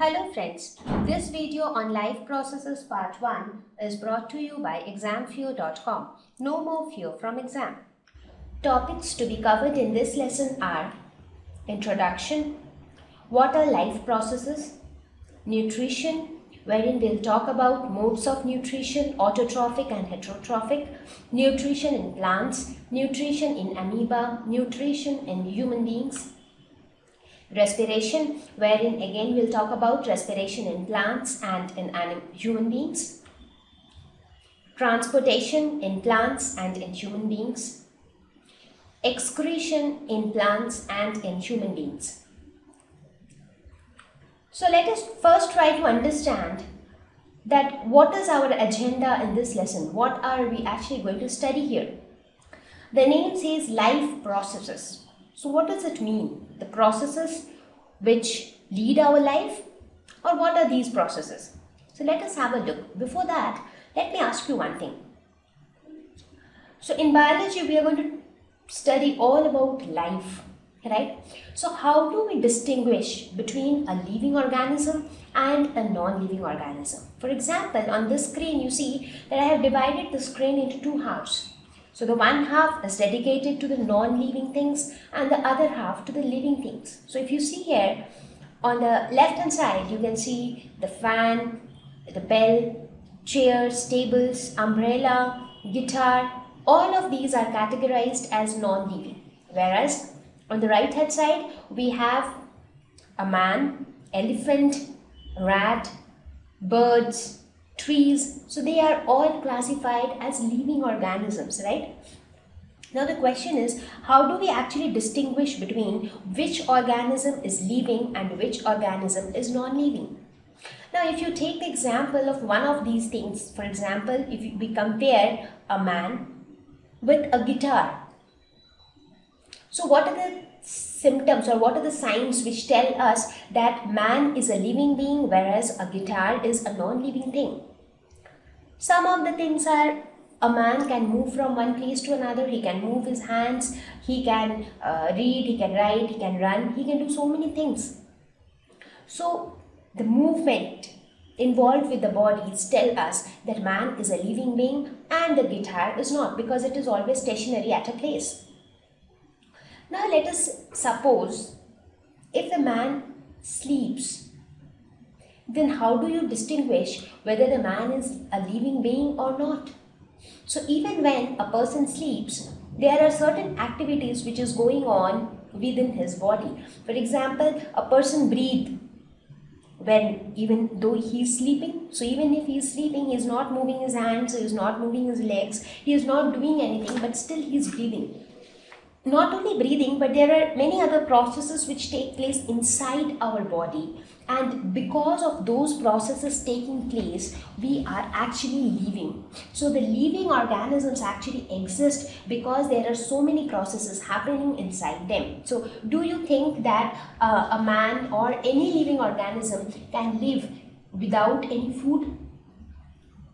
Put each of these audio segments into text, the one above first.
Hello friends, this video on life processes part 1 is brought to you by examfear.com. No more fear from exam. Topics to be covered in this lesson are Introduction, What are life processes, Nutrition, wherein we'll talk about modes of nutrition, autotrophic and heterotrophic, nutrition in plants, nutrition in amoeba, nutrition in human beings, respiration wherein again we'll talk about respiration in plants and in human beings. Transportation in plants and in human beings. Excretion in plants and in human beings. So let us first try to understand that what is our agenda in this lesson? What are we actually going to study here? The name says life processes. So what does it mean? The processes which lead our life or what are these processes? So let us have a look. Before that, let me ask you one thing. So in biology, we are going to study all about life, right? So how do we distinguish between a living organism and a non-living organism? For example, on this screen, you see that I have divided the screen into two halves. So the one half is dedicated to the non-living things and the other half to the living things. So if you see here, on the left hand side, you can see the fan, the bell, chairs, tables, umbrella, guitar, all of these are categorized as non-living. Whereas on the right hand side, we have a man, elephant, rat, birds, trees. So they are all classified as living organisms, right? Now the question is, how do we actually distinguish between which organism is living and which organism is non-living? Now if you take the example of one of these things, for example, if we compare a man with a guitar. So what are the symptoms or what are the signs which tell us that man is a living being whereas a guitar is a non-living thing? Some of the things are a man can move from one place to another, he can move his hands, he can uh, read, he can write, he can run, he can do so many things. So, the movement involved with the bodies tell us that man is a living being and the guitar is not because it is always stationary at a place. Now, let us suppose if the man sleeps then how do you distinguish whether the man is a living being or not? So even when a person sleeps, there are certain activities which is going on within his body. For example, a person breathe when even though he is sleeping. So even if he is sleeping, he is not moving his hands, he is not moving his legs, he is not doing anything, but still he is breathing not only breathing but there are many other processes which take place inside our body. And because of those processes taking place we are actually living so the living organisms actually exist because there are so many processes happening inside them. So do you think that uh, a man or any living organism can live without any food?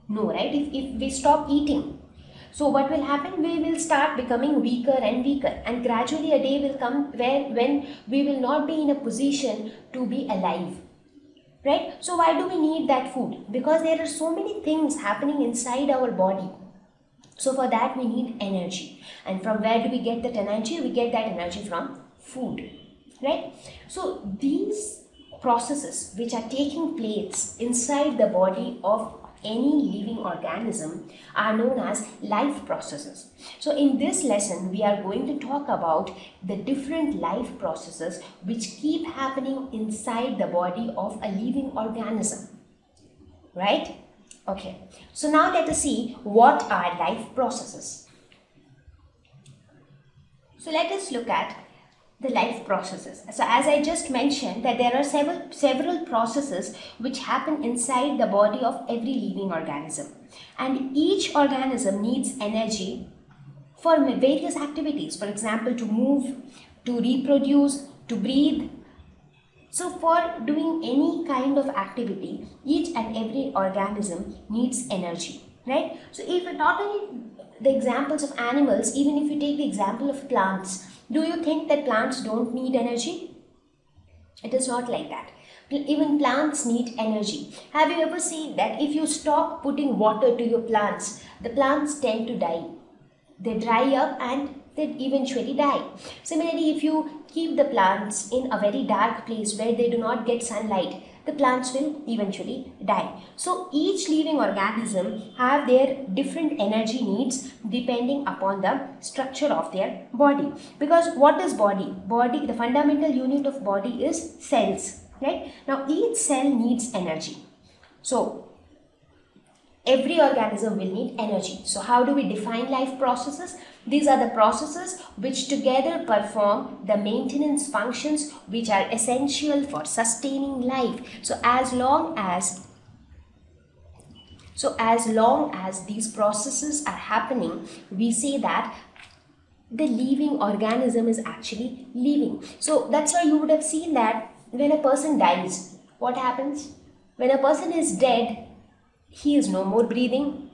No right? If, if we stop eating so what will happen? We will start becoming weaker and weaker and gradually a day will come where when we will not be in a position to be alive. Right? So why do we need that food? Because there are so many things happening inside our body. So for that we need energy. And from where do we get that energy? We get that energy from food. Right? So these processes which are taking place inside the body of any living organism are known as life processes. So in this lesson, we are going to talk about the different life processes which keep happening inside the body of a living organism. Right? Okay. So now let us see what are life processes. So let us look at the life processes. So as I just mentioned that there are several, several processes which happen inside the body of every living organism. And each organism needs energy for various activities. For example, to move, to reproduce, to breathe. So for doing any kind of activity, each and every organism needs energy, right? So if not only the examples of animals, even if you take the example of plants, do you think that plants don't need energy? It is not like that. Even plants need energy. Have you ever seen that if you stop putting water to your plants, the plants tend to die? They dry up and they eventually die. Similarly, if you keep the plants in a very dark place where they do not get sunlight, the plants will eventually die. So each living organism have their different energy needs depending upon the structure of their body. Because what is body? Body, the fundamental unit of body is cells, right? Now each cell needs energy. So every organism will need energy. So how do we define life processes? These are the processes which together perform the maintenance functions which are essential for sustaining life. So as long as so as long as these processes are happening, we say that the living organism is actually living. So that's why you would have seen that when a person dies, what happens? When a person is dead, he is no more breathing.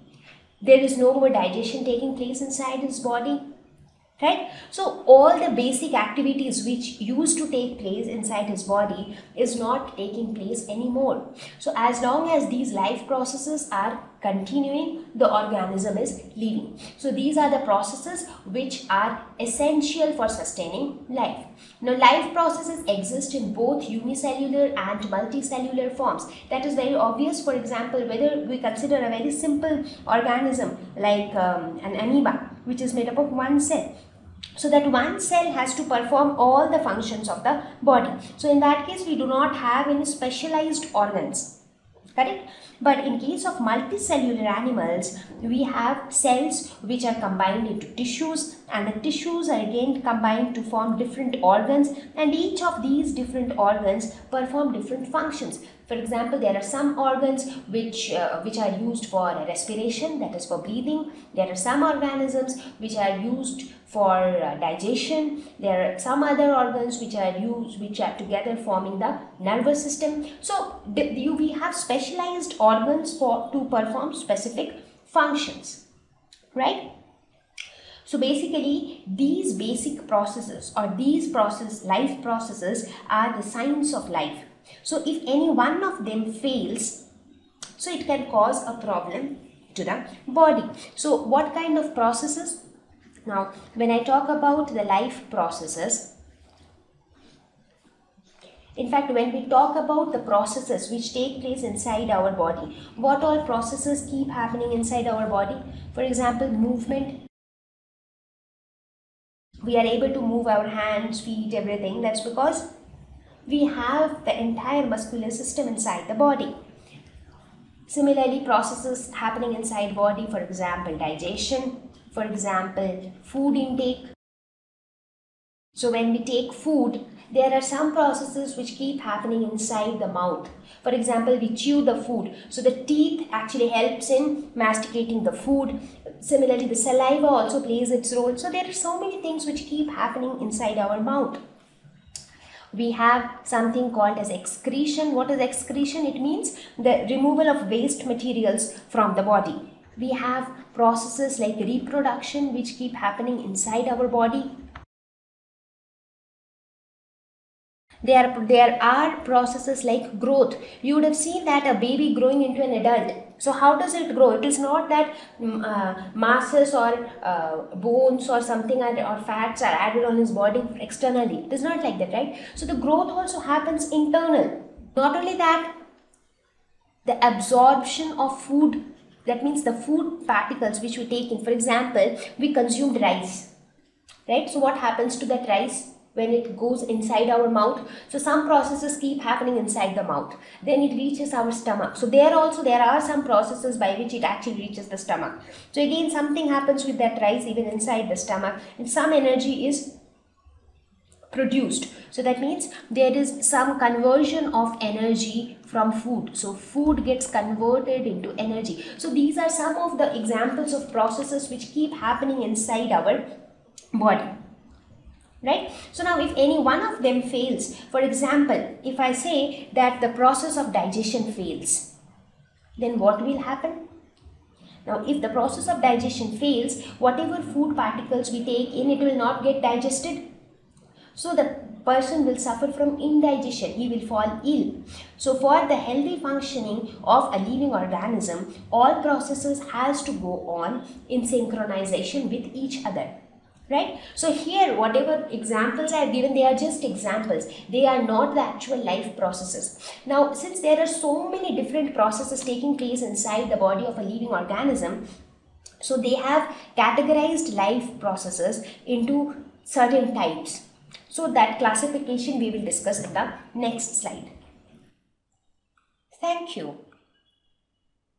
There is no more digestion taking place inside his body. Right? So, all the basic activities which used to take place inside his body is not taking place anymore. So, as long as these life processes are continuing, the organism is living. So these are the processes which are essential for sustaining life. Now life processes exist in both unicellular and multicellular forms. That is very obvious. For example, whether we consider a very simple organism like um, an amoeba which is made up of one cell. So that one cell has to perform all the functions of the body. So in that case, we do not have any specialized organs correct? But in case of multicellular animals we have cells which are combined into tissues and the tissues are again combined to form different organs and each of these different organs perform different functions for example, there are some organs which, uh, which are used for respiration, that is for breathing. There are some organisms which are used for uh, digestion. There are some other organs which are used, which are together forming the nervous system. So, you, we have specialized organs for to perform specific functions, right? So basically these basic processes or these process life processes are the signs of life so if any one of them fails, so it can cause a problem to the body. So what kind of processes? Now when I talk about the life processes, in fact, when we talk about the processes which take place inside our body, what all processes keep happening inside our body? For example, movement. We are able to move our hands, feet, everything. That's because we have the entire muscular system inside the body. Similarly, processes happening inside body, for example, digestion, for example, food intake. So when we take food, there are some processes which keep happening inside the mouth. For example, we chew the food. So the teeth actually helps in masticating the food. Similarly, the saliva also plays its role. So there are so many things which keep happening inside our mouth we have something called as excretion. What is excretion? It means the removal of waste materials from the body. We have processes like reproduction which keep happening inside our body. There, there are processes like growth. You would have seen that a baby growing into an adult so how does it grow? It is not that um, uh, masses or uh, bones or something or, or fats are added on his body externally. It is not like that, right? So the growth also happens internal. Not only that, the absorption of food, that means the food particles which we take in. For example, we consumed rice, right? So what happens to that rice? When it goes inside our mouth. So some processes keep happening inside the mouth. Then it reaches our stomach. So there also there are some processes by which it actually reaches the stomach. So again something happens with that rice even inside the stomach. And some energy is produced. So that means there is some conversion of energy from food. So food gets converted into energy. So these are some of the examples of processes which keep happening inside our body right? So now if any one of them fails for example if i say that the process of digestion fails then what will happen? Now if the process of digestion fails whatever food particles we take in it will not get digested. So the person will suffer from indigestion. He will fall ill. So for the healthy functioning of a living organism all processes has to go on in synchronization with each other right? So here whatever examples i have given they are just examples. They are not the actual life processes. Now since there are so many different processes taking place inside the body of a living organism so they have categorized life processes into certain types. So that classification we will discuss in the next slide. Thank you